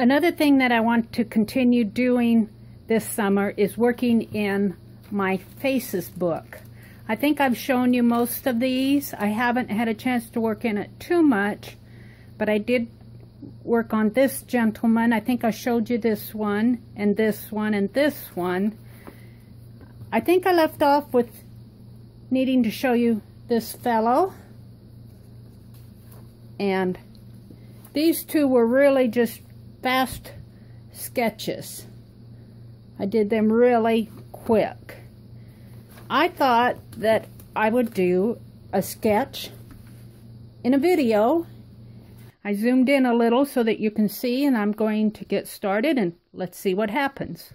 Another thing that I want to continue doing this summer is working in my faces book. I think I've shown you most of these. I haven't had a chance to work in it too much, but I did work on this gentleman. I think I showed you this one, and this one, and this one. I think I left off with needing to show you this fellow. And these two were really just fast sketches. I did them really quick. I thought that I would do a sketch in a video. I zoomed in a little so that you can see and I'm going to get started and let's see what happens.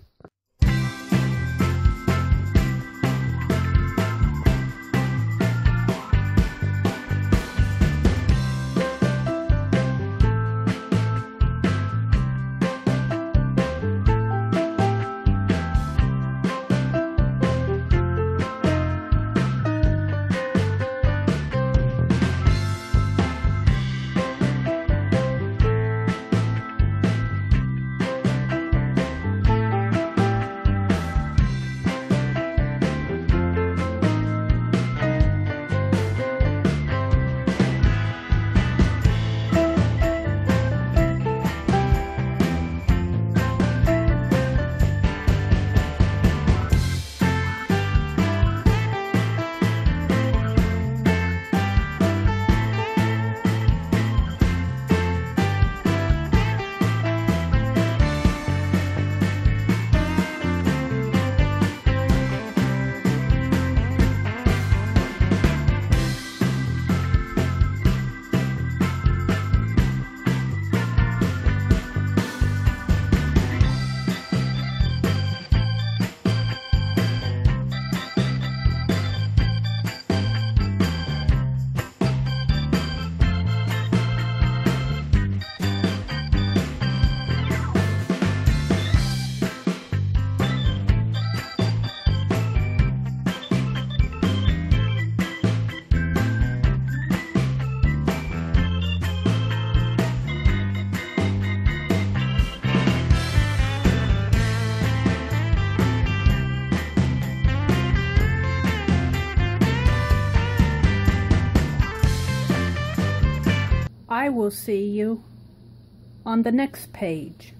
I will see you on the next page.